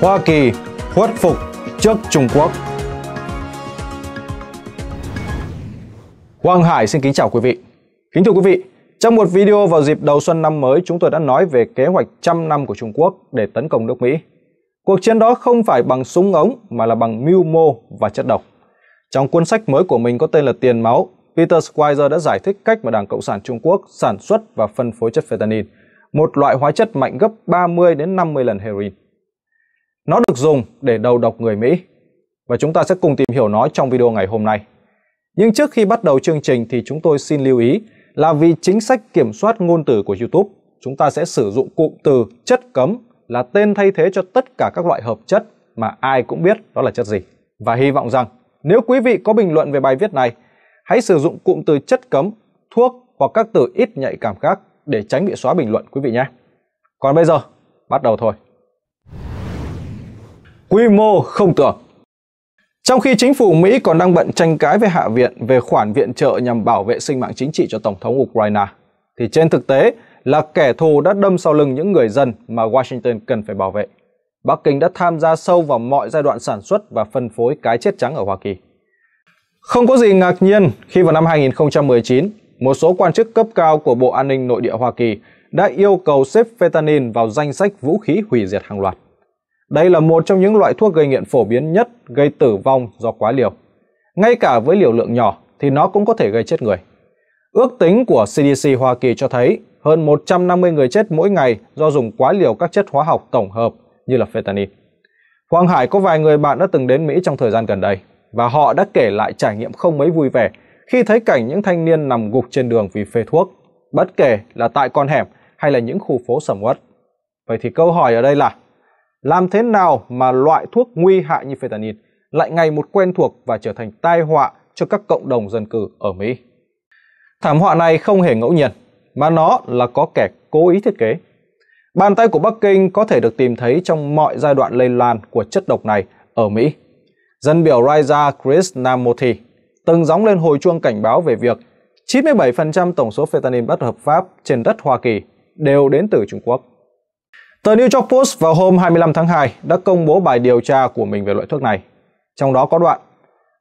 Hoa Kỳ khuất phục trước Trung Quốc. Hoàng Hải xin kính chào quý vị. Kính thưa quý vị, trong một video vào dịp đầu xuân năm mới, chúng tôi đã nói về kế hoạch trăm năm của Trung Quốc để tấn công nước Mỹ. Cuộc chiến đó không phải bằng súng ống mà là bằng mưu mô và chất độc. Trong cuốn sách mới của mình có tên là Tiền máu, Peter Schweizer đã giải thích cách mà Đảng Cộng sản Trung Quốc sản xuất và phân phối chất fentanyl, một loại hóa chất mạnh gấp 30 đến 50 lần heroin. Nó được dùng để đầu độc người Mỹ và chúng ta sẽ cùng tìm hiểu nó trong video ngày hôm nay. Nhưng trước khi bắt đầu chương trình thì chúng tôi xin lưu ý là vì chính sách kiểm soát ngôn từ của YouTube, chúng ta sẽ sử dụng cụm từ chất cấm là tên thay thế cho tất cả các loại hợp chất mà ai cũng biết đó là chất gì. Và hy vọng rằng nếu quý vị có bình luận về bài viết này, hãy sử dụng cụm từ chất cấm, thuốc hoặc các từ ít nhạy cảm khác để tránh bị xóa bình luận quý vị nhé. Còn bây giờ, bắt đầu thôi. Quy mô không tưởng trong khi chính phủ Mỹ còn đang bận tranh cãi với Hạ viện về khoản viện trợ nhằm bảo vệ sinh mạng chính trị cho Tổng thống Ukraine, thì trên thực tế là kẻ thù đã đâm sau lưng những người dân mà Washington cần phải bảo vệ. Bắc Kinh đã tham gia sâu vào mọi giai đoạn sản xuất và phân phối cái chết trắng ở Hoa Kỳ. Không có gì ngạc nhiên khi vào năm 2019, một số quan chức cấp cao của Bộ An ninh Nội địa Hoa Kỳ đã yêu cầu xếp fentanyl vào danh sách vũ khí hủy diệt hàng loạt. Đây là một trong những loại thuốc gây nghiện phổ biến nhất gây tử vong do quá liều. Ngay cả với liều lượng nhỏ thì nó cũng có thể gây chết người. Ước tính của CDC Hoa Kỳ cho thấy hơn 150 người chết mỗi ngày do dùng quá liều các chất hóa học tổng hợp như là fentanyl. Hoàng Hải có vài người bạn đã từng đến Mỹ trong thời gian gần đây và họ đã kể lại trải nghiệm không mấy vui vẻ khi thấy cảnh những thanh niên nằm gục trên đường vì phê thuốc, bất kể là tại con hẻm hay là những khu phố sầm uất. Vậy thì câu hỏi ở đây là làm thế nào mà loại thuốc nguy hại như fentanyl lại ngày một quen thuộc và trở thành tai họa cho các cộng đồng dân cư ở Mỹ? Thảm họa này không hề ngẫu nhiên, mà nó là có kẻ cố ý thiết kế. Bàn tay của Bắc Kinh có thể được tìm thấy trong mọi giai đoạn lây lan của chất độc này ở Mỹ. Dân biểu Raja Krishnamurti từng gióng lên hồi chuông cảnh báo về việc 97% tổng số fentanyl bất hợp pháp trên đất Hoa Kỳ đều đến từ Trung Quốc. Tờ New York Post vào hôm 25 tháng 2 đã công bố bài điều tra của mình về loại thuốc này. Trong đó có đoạn,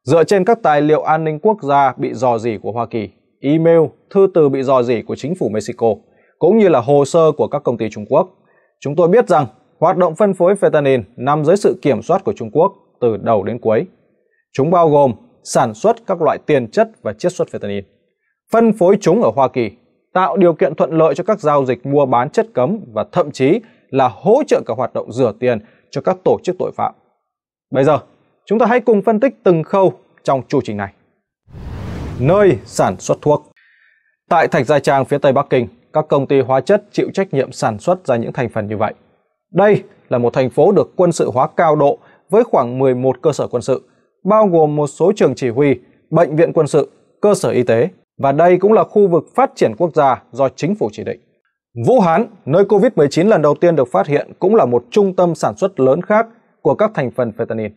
dựa trên các tài liệu an ninh quốc gia bị dò dỉ của Hoa Kỳ, email, thư từ bị dò dỉ của chính phủ Mexico, cũng như là hồ sơ của các công ty Trung Quốc, chúng tôi biết rằng hoạt động phân phối fentanyl nằm dưới sự kiểm soát của Trung Quốc từ đầu đến cuối. Chúng bao gồm sản xuất các loại tiền chất và chiết xuất fentanyl, phân phối chúng ở Hoa Kỳ, tạo điều kiện thuận lợi cho các giao dịch mua bán chất cấm và thậm chí là hỗ trợ cả hoạt động rửa tiền cho các tổ chức tội phạm. Bây giờ, chúng ta hãy cùng phân tích từng khâu trong chu trình này. Nơi sản xuất thuốc Tại Thạch Gia Trang phía tây Bắc Kinh, các công ty hóa chất chịu trách nhiệm sản xuất ra những thành phần như vậy. Đây là một thành phố được quân sự hóa cao độ với khoảng 11 cơ sở quân sự, bao gồm một số trường chỉ huy, bệnh viện quân sự, cơ sở y tế, và đây cũng là khu vực phát triển quốc gia do chính phủ chỉ định. Vũ Hán, nơi COVID-19 lần đầu tiên được phát hiện cũng là một trung tâm sản xuất lớn khác của các thành phần fentanyl.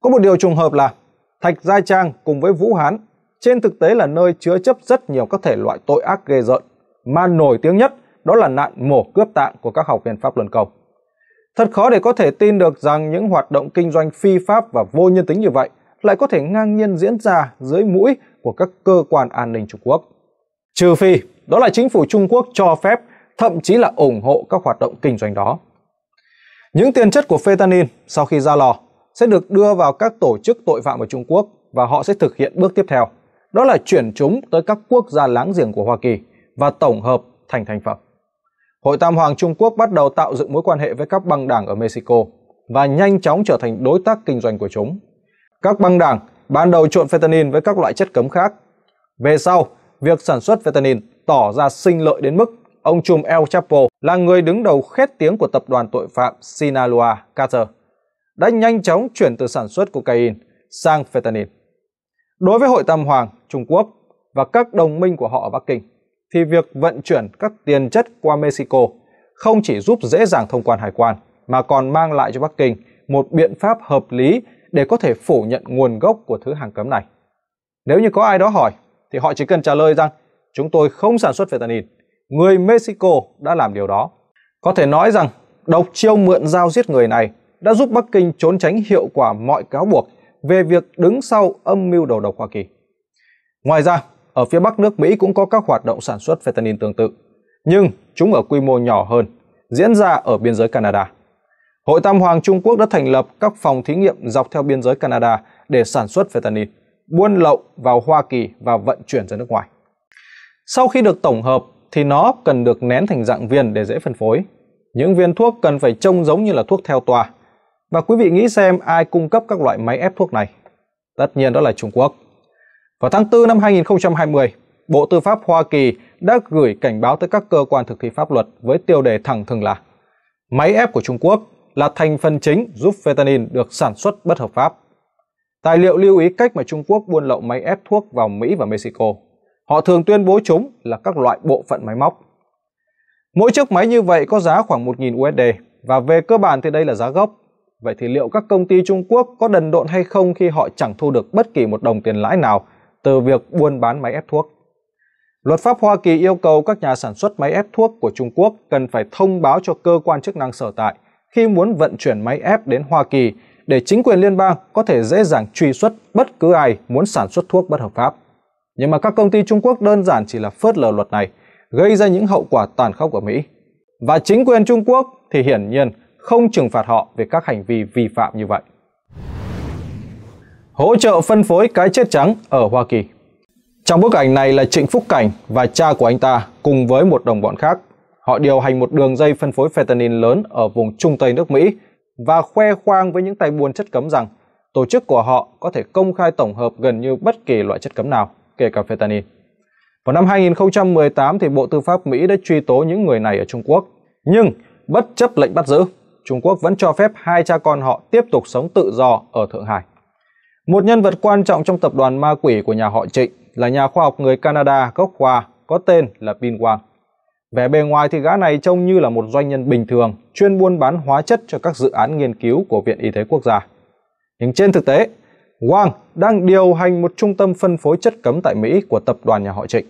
Có một điều trùng hợp là Thạch Gia Trang cùng với Vũ Hán trên thực tế là nơi chứa chấp rất nhiều các thể loại tội ác ghê rợn, mà nổi tiếng nhất đó là nạn mổ cướp tạng của các học viên Pháp Luân Công. Thật khó để có thể tin được rằng những hoạt động kinh doanh phi pháp và vô nhân tính như vậy lại có thể ngang nhiên diễn ra dưới mũi của các cơ quan an ninh Trung Quốc. Trừ phi đó là chính phủ Trung Quốc cho phép, thậm chí là ủng hộ các hoạt động kinh doanh đó. Những tiền chất của fentanyl sau khi ra lò sẽ được đưa vào các tổ chức tội phạm ở Trung Quốc và họ sẽ thực hiện bước tiếp theo. Đó là chuyển chúng tới các quốc gia láng giềng của Hoa Kỳ và tổng hợp thành thành phẩm. Hội Tam Hoàng Trung Quốc bắt đầu tạo dựng mối quan hệ với các băng đảng ở Mexico và nhanh chóng trở thành đối tác kinh doanh của chúng. Các băng đảng ban đầu trộn fentanyl với các loại chất cấm khác. Về sau, việc sản xuất fentanyl tỏ ra sinh lợi đến mức ông trùm El Chapo là người đứng đầu khét tiếng của tập đoàn tội phạm Sinaloa Carter đã nhanh chóng chuyển từ sản xuất cocaine sang fentanyl. Đối với Hội Tam Hoàng, Trung Quốc và các đồng minh của họ ở Bắc Kinh, thì việc vận chuyển các tiền chất qua Mexico không chỉ giúp dễ dàng thông quan hải quan, mà còn mang lại cho Bắc Kinh một biện pháp hợp lý để có thể phủ nhận nguồn gốc của thứ hàng cấm này. Nếu như có ai đó hỏi, thì họ chỉ cần trả lời rằng chúng tôi không sản xuất fentanyl. Người Mexico đã làm điều đó. Có thể nói rằng độc chiêu mượn dao giết người này đã giúp Bắc Kinh trốn tránh hiệu quả mọi cáo buộc về việc đứng sau âm mưu đầu độc Hoa Kỳ. Ngoài ra, ở phía Bắc nước Mỹ cũng có các hoạt động sản xuất fentanyl tương tự, nhưng chúng ở quy mô nhỏ hơn, diễn ra ở biên giới Canada. Hội Tam Hoàng Trung Quốc đã thành lập các phòng thí nghiệm dọc theo biên giới Canada để sản xuất fentanyl, buôn lậu vào Hoa Kỳ và vận chuyển ra nước ngoài. Sau khi được tổng hợp thì nó cần được nén thành dạng viên để dễ phân phối. Những viên thuốc cần phải trông giống như là thuốc theo toa. Và quý vị nghĩ xem ai cung cấp các loại máy ép thuốc này? Tất nhiên đó là Trung Quốc. Vào tháng 4 năm 2020, Bộ Tư pháp Hoa Kỳ đã gửi cảnh báo tới các cơ quan thực thi pháp luật với tiêu đề thẳng thừng là Máy ép của Trung Quốc là thành phần chính giúp fentanyl được sản xuất bất hợp pháp. Tài liệu lưu ý cách mà Trung Quốc buôn lậu máy ép thuốc vào Mỹ và Mexico. Họ thường tuyên bố chúng là các loại bộ phận máy móc. Mỗi chiếc máy như vậy có giá khoảng 1.000 USD và về cơ bản thì đây là giá gốc. Vậy thì liệu các công ty Trung Quốc có đần độn hay không khi họ chẳng thu được bất kỳ một đồng tiền lãi nào từ việc buôn bán máy ép thuốc? Luật pháp Hoa Kỳ yêu cầu các nhà sản xuất máy ép thuốc của Trung Quốc cần phải thông báo cho cơ quan chức năng sở tại khi muốn vận chuyển máy ép đến Hoa Kỳ để chính quyền liên bang có thể dễ dàng truy xuất bất cứ ai muốn sản xuất thuốc bất hợp pháp. Nhưng mà các công ty Trung Quốc đơn giản chỉ là phớt lờ luật này, gây ra những hậu quả tàn khốc ở Mỹ. Và chính quyền Trung Quốc thì hiển nhiên không trừng phạt họ về các hành vi vi phạm như vậy. Hỗ trợ phân phối cái chết trắng ở Hoa Kỳ Trong bức ảnh này là Trịnh Phúc Cảnh và cha của anh ta cùng với một đồng bọn khác. Họ điều hành một đường dây phân phối fentanyl lớn ở vùng Trung Tây nước Mỹ và khoe khoang với những tay buôn chất cấm rằng tổ chức của họ có thể công khai tổng hợp gần như bất kỳ loại chất cấm nào, kể cả fentanyl. Vào năm 2018 thì Bộ Tư pháp Mỹ đã truy tố những người này ở Trung Quốc, nhưng bất chấp lệnh bắt giữ, Trung Quốc vẫn cho phép hai cha con họ tiếp tục sống tự do ở Thượng Hải. Một nhân vật quan trọng trong tập đoàn ma quỷ của nhà họ Trịnh là nhà khoa học người Canada gốc Hoa có tên là Bin Wang. Vẻ bề ngoài thì gã này trông như là một doanh nhân bình thường, chuyên buôn bán hóa chất cho các dự án nghiên cứu của Viện Y tế Quốc gia. Nhưng trên thực tế, Wang đang điều hành một trung tâm phân phối chất cấm tại Mỹ của tập đoàn nhà họ Trịnh.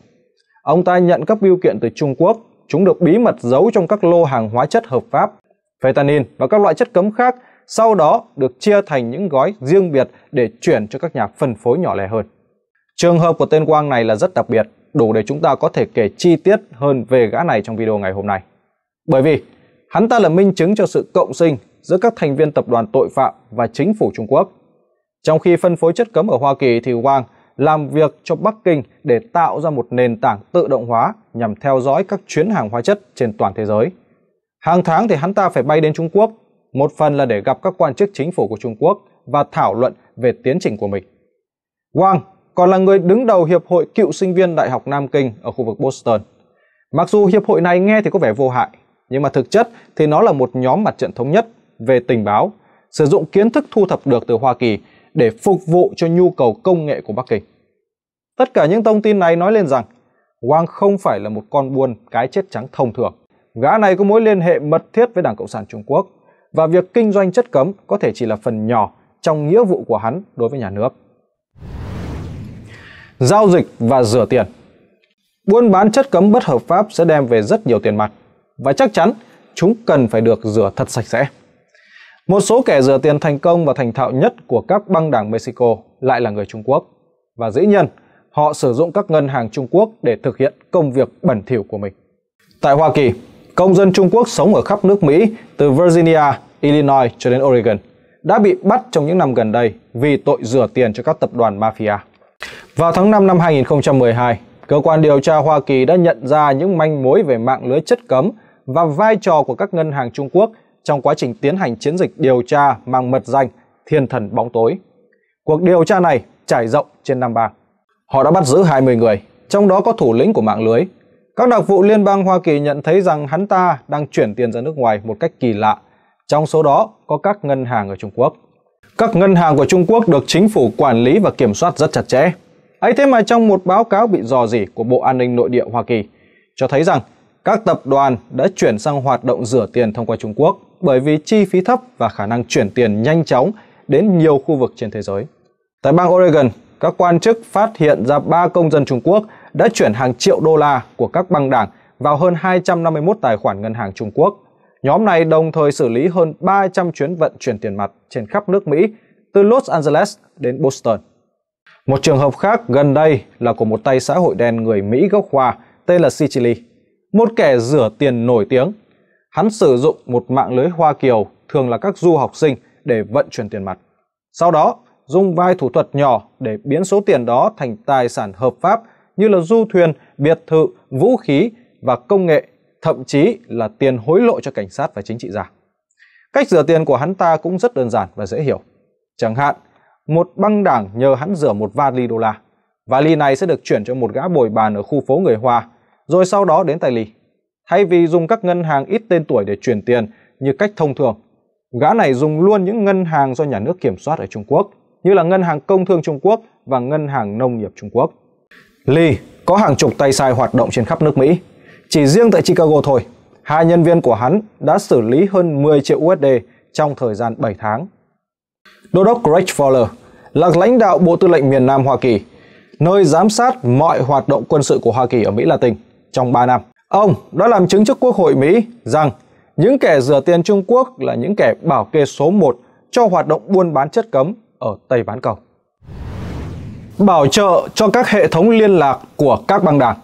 Ông ta nhận các biêu kiện từ Trung Quốc, chúng được bí mật giấu trong các lô hàng hóa chất hợp pháp, fentanyl và các loại chất cấm khác, sau đó được chia thành những gói riêng biệt để chuyển cho các nhà phân phối nhỏ lẻ hơn. Trường hợp của tên Quang này là rất đặc biệt, đủ để chúng ta có thể kể chi tiết hơn về gã này trong video ngày hôm nay. Bởi vì hắn ta là minh chứng cho sự cộng sinh giữa các thành viên tập đoàn tội phạm và chính phủ Trung Quốc. Trong khi phân phối chất cấm ở Hoa Kỳ thì Wang làm việc cho Bắc Kinh để tạo ra một nền tảng tự động hóa nhằm theo dõi các chuyến hàng hóa chất trên toàn thế giới. Hàng tháng thì hắn ta phải bay đến Trung Quốc, một phần là để gặp các quan chức chính phủ của Trung Quốc và thảo luận về tiến trình của mình. Wang còn là người đứng đầu Hiệp hội Cựu sinh viên Đại học Nam Kinh ở khu vực Boston. Mặc dù hiệp hội này nghe thì có vẻ vô hại, nhưng mà thực chất thì nó là một nhóm mặt trận thống nhất về tình báo, sử dụng kiến thức thu thập được từ Hoa Kỳ để phục vụ cho nhu cầu công nghệ của Bắc Kinh. Tất cả những thông tin này nói lên rằng Wang không phải là một con buôn cái chết trắng thông thường. Gã này có mối liên hệ mật thiết với Đảng Cộng sản Trung Quốc và việc kinh doanh chất cấm có thể chỉ là phần nhỏ trong nghĩa vụ của hắn đối với nhà nước. Giao dịch và rửa tiền Buôn bán chất cấm bất hợp pháp sẽ đem về rất nhiều tiền mặt và chắc chắn chúng cần phải được rửa thật sạch sẽ. Một số kẻ rửa tiền thành công và thành thạo nhất của các băng đảng Mexico lại là người Trung Quốc. Và dĩ nhiên, họ sử dụng các ngân hàng Trung Quốc để thực hiện công việc bẩn thỉu của mình. Tại Hoa Kỳ, công dân Trung Quốc sống ở khắp nước Mỹ từ Virginia, Illinois cho đến Oregon đã bị bắt trong những năm gần đây vì tội rửa tiền cho các tập đoàn mafia. Vào tháng 5 năm 2012, cơ quan điều tra Hoa Kỳ đã nhận ra những manh mối về mạng lưới chất cấm và vai trò của các ngân hàng Trung Quốc trong quá trình tiến hành chiến dịch điều tra mang mật danh Thiên thần bóng tối. Cuộc điều tra này trải rộng trên năm bang. Họ đã bắt giữ 20 người, trong đó có thủ lĩnh của mạng lưới. Các đặc vụ liên bang Hoa Kỳ nhận thấy rằng hắn ta đang chuyển tiền ra nước ngoài một cách kỳ lạ. Trong số đó có các ngân hàng ở Trung Quốc. Các ngân hàng của Trung Quốc được chính phủ quản lý và kiểm soát rất chặt chẽ ấy thế mà trong một báo cáo bị dò dỉ của Bộ An ninh Nội địa Hoa Kỳ cho thấy rằng các tập đoàn đã chuyển sang hoạt động rửa tiền thông qua Trung Quốc bởi vì chi phí thấp và khả năng chuyển tiền nhanh chóng đến nhiều khu vực trên thế giới. Tại bang Oregon, các quan chức phát hiện ra ba công dân Trung Quốc đã chuyển hàng triệu đô la của các băng đảng vào hơn 251 tài khoản ngân hàng Trung Quốc, Nhóm này đồng thời xử lý hơn 300 chuyến vận chuyển tiền mặt trên khắp nước Mỹ, từ Los Angeles đến Boston. Một trường hợp khác gần đây là của một tay xã hội đen người Mỹ gốc Hoa tên là Sicily, một kẻ rửa tiền nổi tiếng. Hắn sử dụng một mạng lưới Hoa Kiều, thường là các du học sinh, để vận chuyển tiền mặt. Sau đó, dùng vài thủ thuật nhỏ để biến số tiền đó thành tài sản hợp pháp như là du thuyền, biệt thự, vũ khí và công nghệ, thậm chí là tiền hối lộ cho cảnh sát và chính trị gia. Cách rửa tiền của hắn ta cũng rất đơn giản và dễ hiểu. Chẳng hạn, một băng đảng nhờ hắn rửa một vali đô la. Vali này sẽ được chuyển cho một gã bồi bàn ở khu phố người Hoa, rồi sau đó đến tay Ly. Thay vì dùng các ngân hàng ít tên tuổi để chuyển tiền như cách thông thường, gã này dùng luôn những ngân hàng do nhà nước kiểm soát ở Trung Quốc, như là Ngân hàng Công thương Trung Quốc và Ngân hàng Nông nghiệp Trung Quốc. Lee có hàng chục tay sai hoạt động trên khắp nước Mỹ. Chỉ riêng tại Chicago thôi, hai nhân viên của hắn đã xử lý hơn 10 triệu USD trong thời gian 7 tháng. Đô đốc Greg Fowler là lãnh đạo Bộ Tư lệnh miền Nam Hoa Kỳ, nơi giám sát mọi hoạt động quân sự của Hoa Kỳ ở Mỹ Latin trong 3 năm. Ông đã làm chứng trước Quốc hội Mỹ rằng những kẻ rửa tiền Trung Quốc là những kẻ bảo kê số 1 cho hoạt động buôn bán chất cấm ở Tây Bán Cầu. Bảo trợ cho các hệ thống liên lạc của các băng đảng.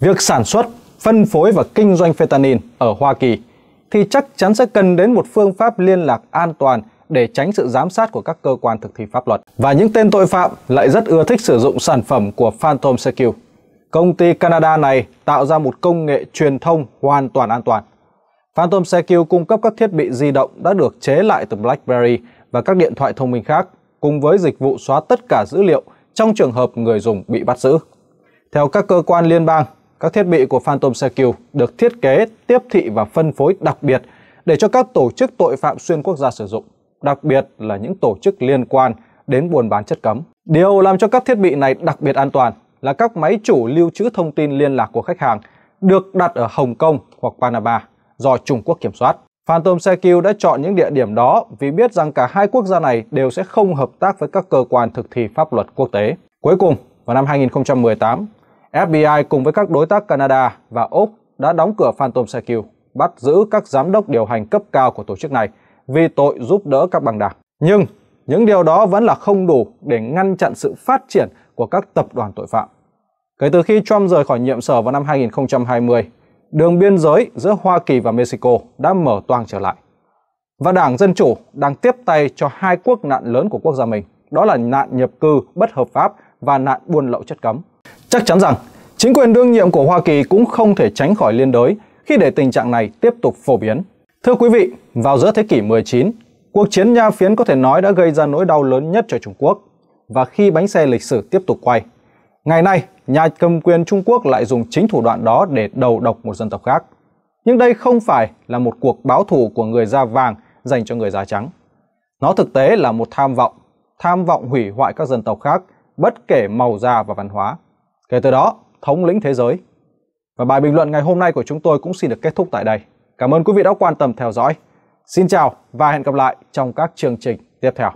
Việc sản xuất, phân phối và kinh doanh fentanyl ở Hoa Kỳ thì chắc chắn sẽ cần đến một phương pháp liên lạc an toàn để tránh sự giám sát của các cơ quan thực thi pháp luật. Và những tên tội phạm lại rất ưa thích sử dụng sản phẩm của Phantom Secure. Công ty Canada này tạo ra một công nghệ truyền thông hoàn toàn an toàn. Phantom Secure cung cấp các thiết bị di động đã được chế lại từ BlackBerry và các điện thoại thông minh khác, cùng với dịch vụ xóa tất cả dữ liệu trong trường hợp người dùng bị bắt giữ. Theo các cơ quan liên bang, các thiết bị của Phantom Secure được thiết kế, tiếp thị và phân phối đặc biệt để cho các tổ chức tội phạm xuyên quốc gia sử dụng, đặc biệt là những tổ chức liên quan đến buôn bán chất cấm. Điều làm cho các thiết bị này đặc biệt an toàn là các máy chủ lưu trữ thông tin liên lạc của khách hàng được đặt ở Hồng Kông hoặc Panama do Trung Quốc kiểm soát. Phantom Secure đã chọn những địa điểm đó vì biết rằng cả hai quốc gia này đều sẽ không hợp tác với các cơ quan thực thi pháp luật quốc tế. Cuối cùng, vào năm 2018, FBI cùng với các đối tác Canada và Úc đã đóng cửa Phantom Secure, bắt giữ các giám đốc điều hành cấp cao của tổ chức này vì tội giúp đỡ các băng đảng. Nhưng những điều đó vẫn là không đủ để ngăn chặn sự phát triển của các tập đoàn tội phạm. Kể từ khi Trump rời khỏi nhiệm sở vào năm 2020, đường biên giới giữa Hoa Kỳ và Mexico đã mở toang trở lại. Và Đảng Dân Chủ đang tiếp tay cho hai quốc nạn lớn của quốc gia mình, đó là nạn nhập cư bất hợp pháp và nạn buôn lậu chất cấm. Chắc chắn rằng, chính quyền đương nhiệm của Hoa Kỳ cũng không thể tránh khỏi liên đới khi để tình trạng này tiếp tục phổ biến. Thưa quý vị, vào giữa thế kỷ 19, cuộc chiến nha phiến có thể nói đã gây ra nỗi đau lớn nhất cho Trung Quốc. Và khi bánh xe lịch sử tiếp tục quay, ngày nay nhà cầm quyền Trung Quốc lại dùng chính thủ đoạn đó để đầu độc một dân tộc khác. Nhưng đây không phải là một cuộc báo thù của người da vàng dành cho người da trắng. Nó thực tế là một tham vọng, tham vọng hủy hoại các dân tộc khác, bất kể màu da và văn hóa. Kể từ đó, thống lĩnh thế giới. Và bài bình luận ngày hôm nay của chúng tôi cũng xin được kết thúc tại đây. Cảm ơn quý vị đã quan tâm theo dõi. Xin chào và hẹn gặp lại trong các chương trình tiếp theo.